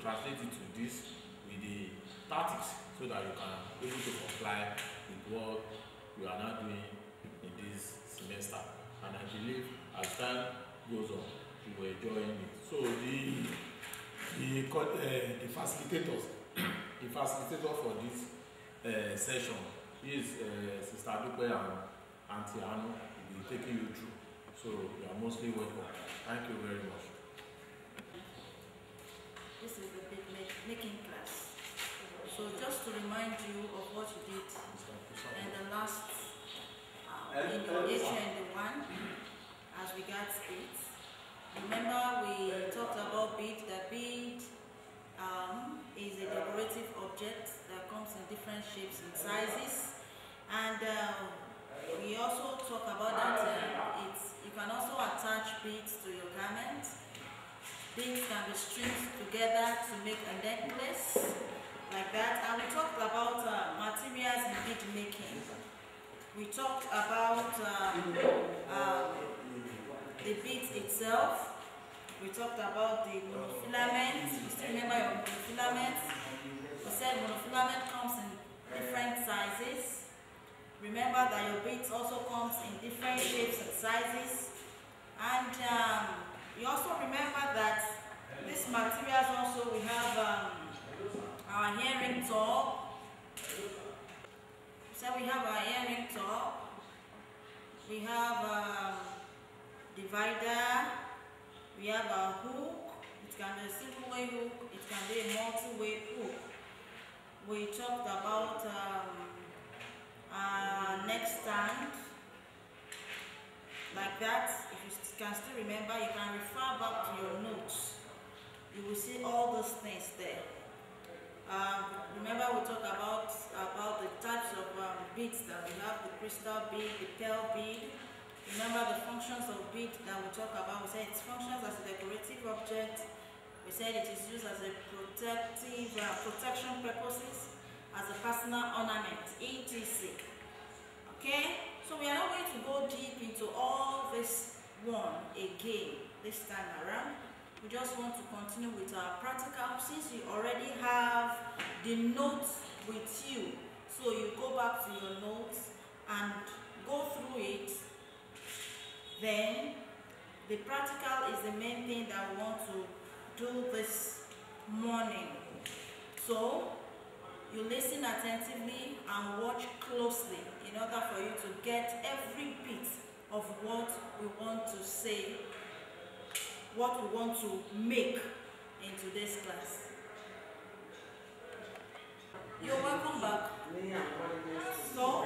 translate it to this with the tactics so that you can be able to comply with what you are now doing in this semester and I believe as time goes on you will enjoy it so the the uh, the facilitators the facilitator for this uh, session is uh, Sister Dupe and Auntie Anu will be taking you through so you are mostly welcome thank you very much. This is the bead making class. So just to remind you of what you did in the last, uh, in your uh, Asia one, as regards it. Remember we talked about bead, that bead um, is a decorative object that comes in different shapes and sizes. And um, we also talk about that uh, it's, you can also attach beads to your garments Things can be stringed together to make a necklace, like that. And we talked about uh, materials in bead making. We talked about uh, the bead itself. We talked about the monofilament. You still remember your monofilament. We said monofilament comes in different sizes. Remember that your beads also comes in different shapes and sizes. And um, you also remember that these materials also we have um, our hearing tool. So we have our hearing tool. We have a um, divider. We have a hook. It can be a single way hook. It can be a multi-way hook. We talked about um, neck stand like that. If you can still remember, you can refer back to your notes. You will see all those things there. Um, remember we talked about, about the types of um, beads that we have, the crystal bead, the pearl bead. Remember the functions of bead that we talked about. We said it functions as a decorative object. We said it is used as a protective, uh, protection purposes, as a personal ornament, etc. Okay? So we are not going to go deep into all this one again this time around. We just want to continue with our practical since you already have the notes with you. So you go back to your notes and go through it. Then the practical is the main thing that we want to do this morning. So you listen attentively and watch closely in order for you to get every bit of what we want to say, what we want to make in today's class. You're welcome back. So,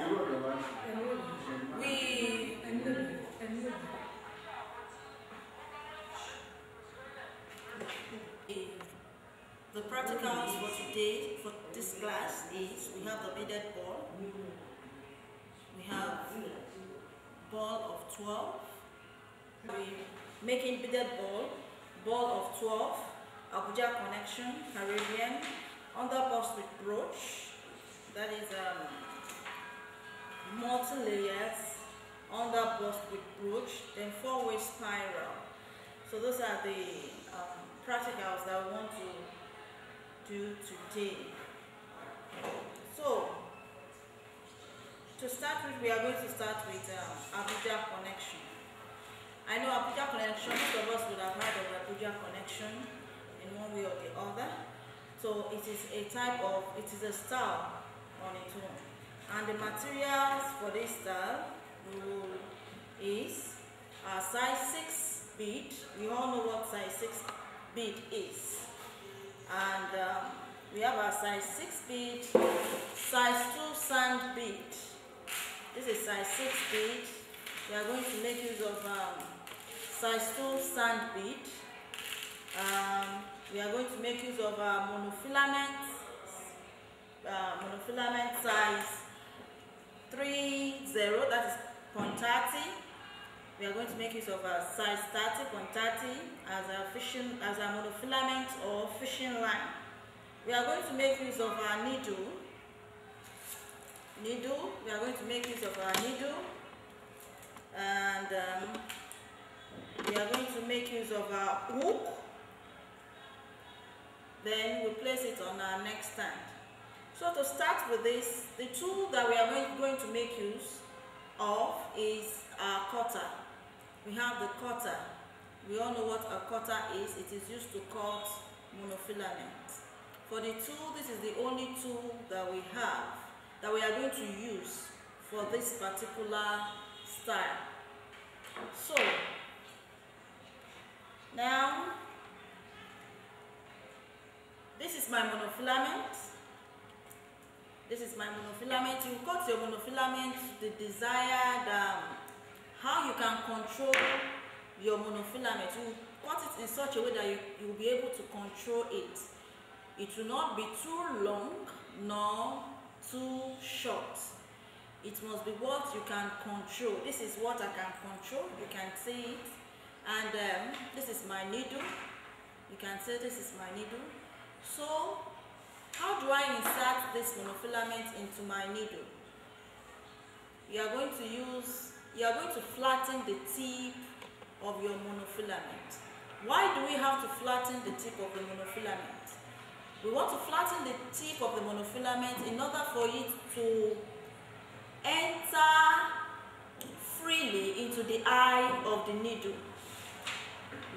we... The practicals for today, for this class is, we have the beaded ball, we have ball of 12. We make ball, ball of 12, Abuja connection, Caribbean, under box with brooch, that is um, multi-layers, under box with brooch, then four-way spiral. So those are the um, practicals that I want to do today. So to start with, we are going to start with um, Abuja connection. I know Abuja connection, most of us would have heard of Abuja connection in one way or the other. So it is a type of, it is a style on its own. And the materials for this style is a size 6 bead. We all know what size 6 bead is. And um, we have our size 6 bead, size 2 sand bead. This is size 6 bead. We are going to make use of um, size 2 sand bead. Um, we are going to make use of uh, monofilament, uh, monofilament size 30, that is 0.30. We are going to make use of a uh, size 30.30 as a fishing, as a monofilament or fishing line. We are going to make use of our needle needle. We are going to make use of our needle and um, we are going to make use of our hook. Then we place it on our neck stand. So to start with this, the tool that we are going to make use of is our cutter. We have the cutter. We all know what a cutter is. It is used to cut monofilament. For the tool, this is the only tool that we have that we are going to use for this particular style so now this is my monofilament this is my monofilament you cut your monofilament to the desired um, how you can control your monofilament you cut it in such a way that you, you will be able to control it it will not be too long nor too short. It must be what you can control. This is what I can control. You can see it. And um, this is my needle. You can see this is my needle. So, how do I insert this monofilament into my needle? You are going to use, you are going to flatten the tip of your monofilament. Why do we have to flatten the tip of the monofilament? We want to flatten the tip of the monofilament in order for it to enter freely into the eye of the needle.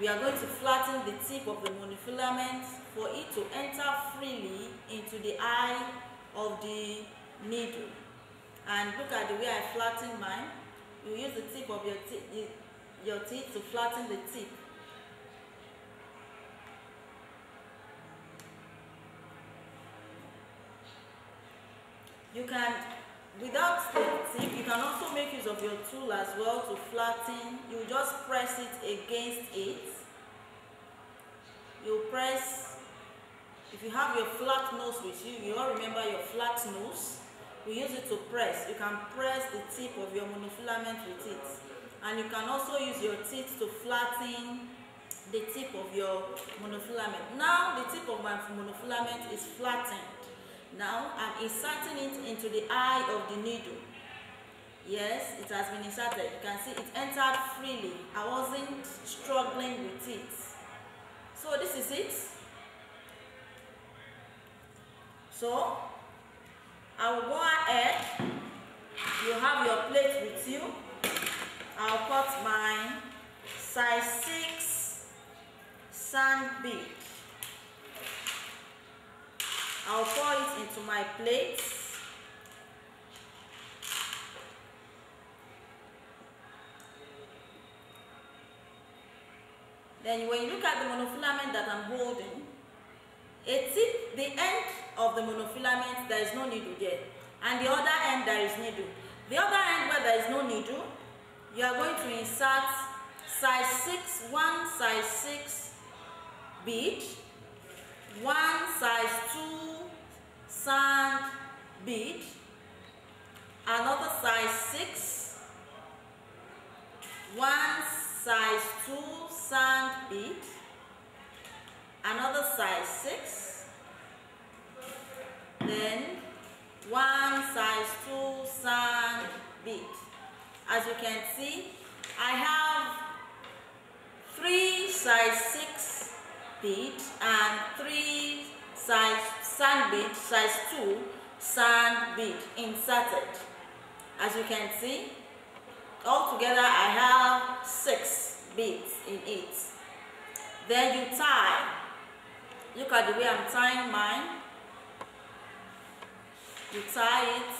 We are going to flatten the tip of the monofilament for it to enter freely into the eye of the needle. And look at the way I flatten mine. You use the tip of your, your teeth to flatten the tip. You can, without the you can also make use of your tool as well to flatten. You just press it against it. You press, if you have your flat nose with you, you all remember your flat nose. We use it to press. You can press the tip of your monofilament with it. And you can also use your teeth to flatten the tip of your monofilament. Now the tip of my monofilament is flattened. Now I'm inserting it into the eye of the needle. Yes, it has been inserted. You can see it entered freely. I wasn't struggling with it. So this is it. So I will go ahead. You have your plate with you. I'll cut my size 6 sand bead. I'll pour it into my plate. Then when you look at the monofilament that I'm holding, a tip, the end of the monofilament, there is no needle yet. And the other end, there is needle. The other end where there is no needle, you are going to insert size 6, one size 6 bead, one size 2 another size 6, can see altogether I have six beads in it then you tie look at the way I'm tying mine you tie it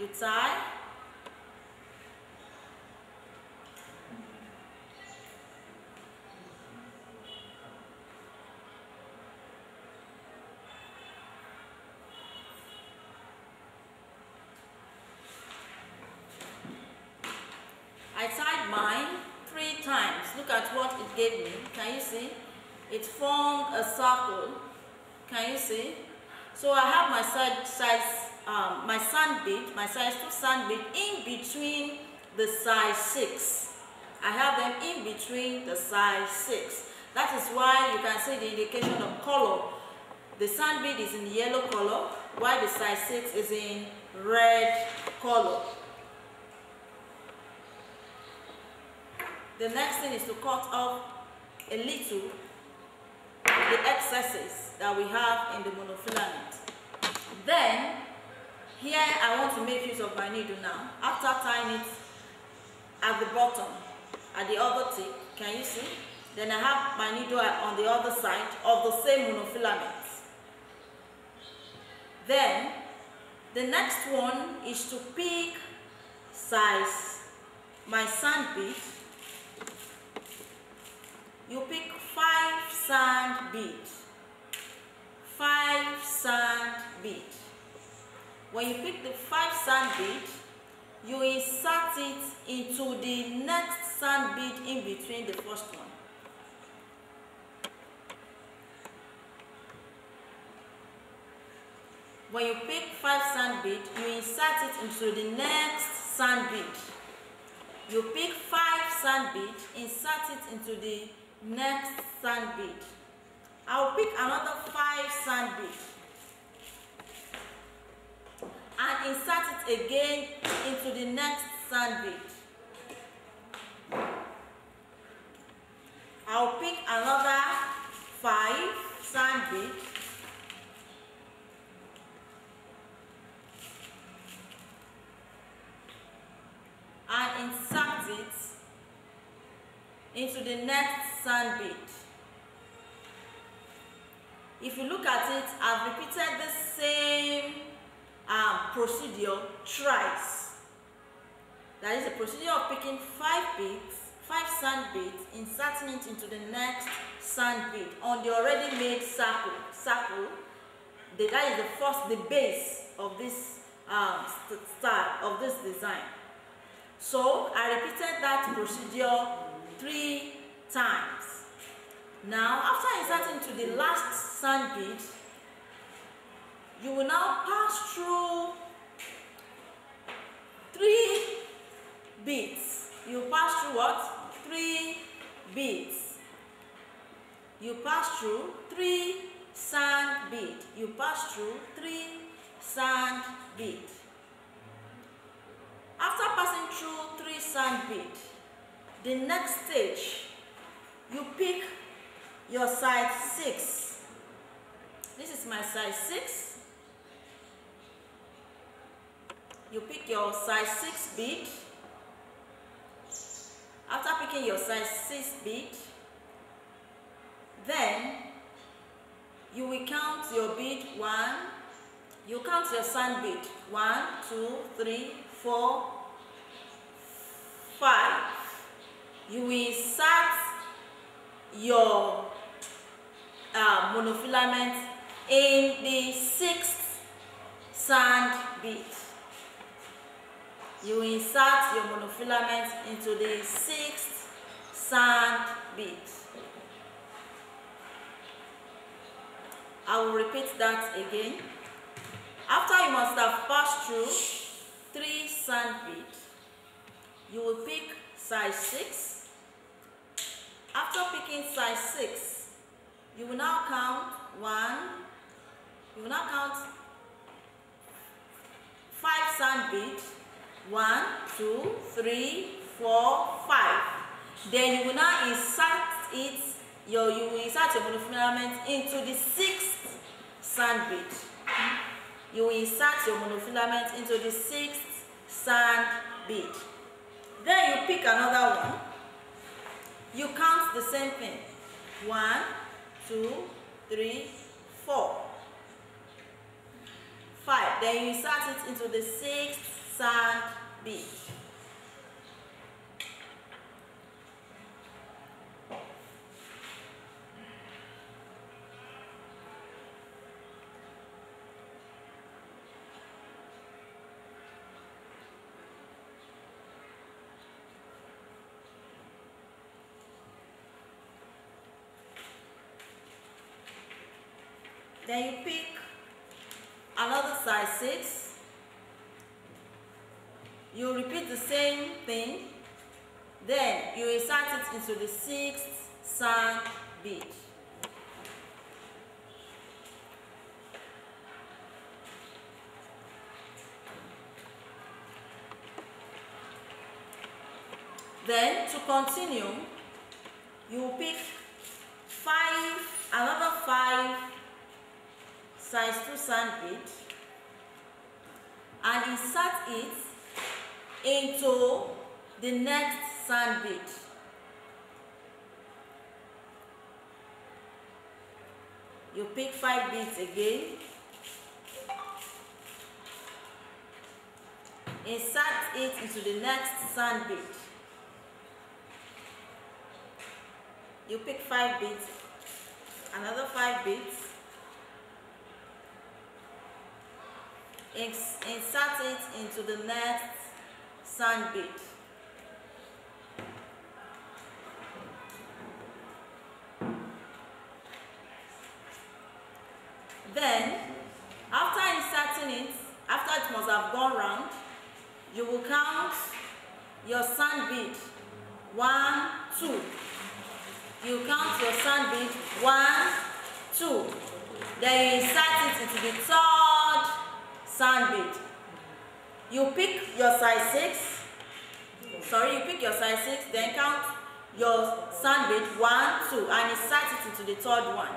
you tie it formed a circle. Can you see? So I have my side size, um, my sand bead, my size 2 sand bead in between the size 6. I have them in between the size 6. That is why you can see the indication of color. The sand bead is in yellow color, while the size 6 is in red color. The next thing is to cut off a little the excesses that we have in the monofilament. Then, here I want to make use of my needle now. After tying it at the bottom, at the other tip, can you see? Then I have my needle on the other side of the same monofilament. Then, the next one is to pick size my sand bead. You pick five sand bead five sand bead when you pick the five sand bead you insert it into the next sand bead in between the first one when you pick five sand bead you insert it into the next sand bead you pick five sand bead insert it into the next sand bead i'll pick another five sand bead and insert it again into the next sand bead i'll pick another five sand bead and insert it into the next sand bed. If you look at it, I've repeated the same um, procedure thrice. That is the procedure of picking five beads, five sand beads, inserting it into the next sand bead on the already made circle. circle the, that is the first, the base of this um, style, of this design. So I repeated that procedure three times. Now, after inserting to the last sand bead, you will now pass through three beads. You pass through what? Three beads. You pass through three sand bead. You pass through three sand bead. After passing through three sand bead, the next stage you pick your size 6 this is my size 6 you pick your size 6 bead after picking your size 6 bead then you will count your bead 1 you count your sand bead 1 2 3 4 5 you will start your uh, monofilament in the sixth sand bead. You insert your monofilament into the sixth sand bead. I will repeat that again. After you must have passed through three sand beads, you will pick size 6 After picking size 6, you will now count 1, you will now count 5 sand beads, 1, 2, 3, 4, 5. Then you will now insert it, your, you will insert your monofilament into the 6th sand bead. You will insert your monofilament into the sixth sand bead. Then you pick another one. You count the same thing. One, two, three, four, five. Then you insert it into the sixth sand bead. Then you pick another size 6. You repeat the same thing. Then you insert it into the sixth sand bead. Then to continue, you pick five, another five size 2 sand bead and insert it into the next sand bit. You pick 5 beads again. Insert it into the next sand bit. You pick 5 beads, another 5 beads. insert it into the next bit. your sandwich one two and insert it into the third one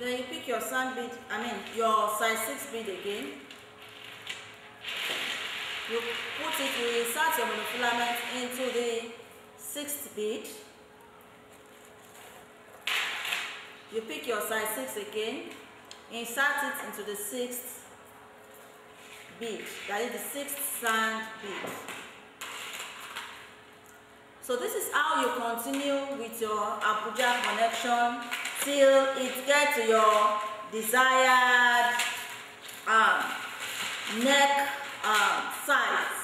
Then you pick your sand bead, I mean your size 6 bead again. You put it, you insert your monofilament into the sixth bead. You pick your size 6 again, insert it into the sixth bead, that is the sixth sand bead. So this is how you continue with your Abuja connection till it gets to your desired um, neck um, size,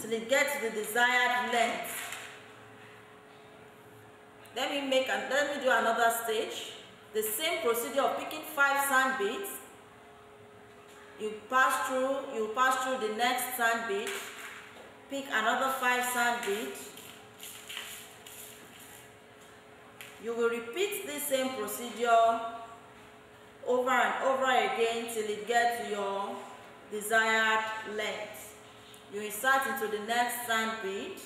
till it gets to the desired length. Let me make and let me do another stitch. The same procedure of picking five sand beads. You pass through, you pass through the next sand bead, pick another five sand beads, You will repeat this same procedure over and over again till it gets to your desired length. You insert into the next sand bead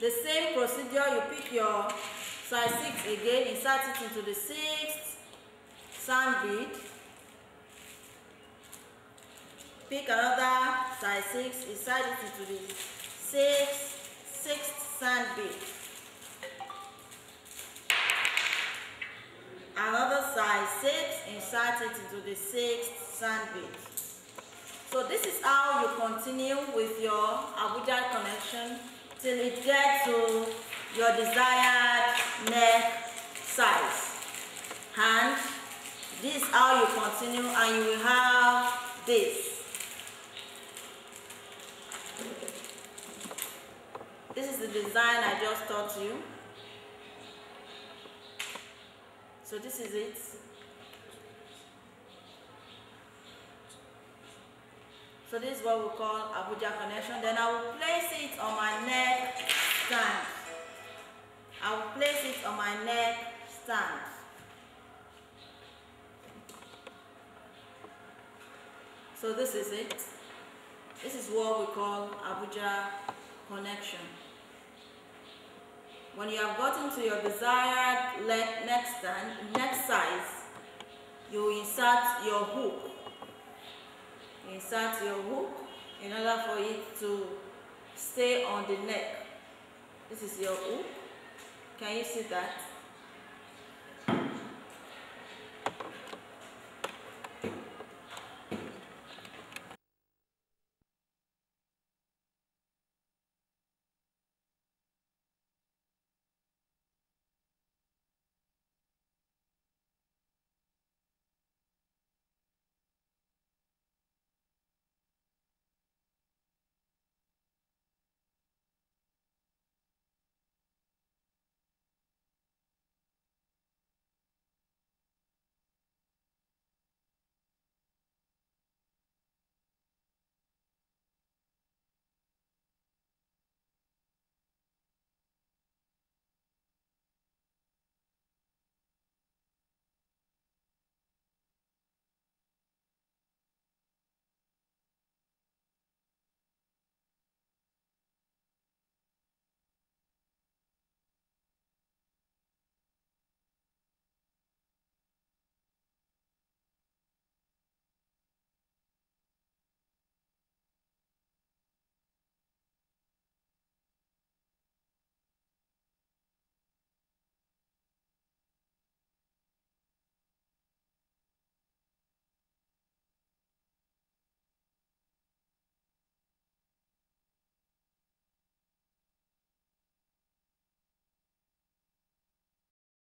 The same procedure, you pick your size 6 again, insert it into the 6th sand bead. Pick another size 6, insert it into the 6th, 6 sand bead. Another size 6, insert it into the 6th sand bead. So this is how you continue with your Abuja connection till it gets to your desired neck size. And this is how you continue and you will have this. This is the design I just taught you. So this is it. So this is what we call Abuja connection. Then I will place it on my neck stand. I will place it on my neck stand. So this is it. This is what we call Abuja connection. When you have gotten to your desired neck stand, neck size, you insert your hook insert your hook in order for it to stay on the neck this is your hook can you see that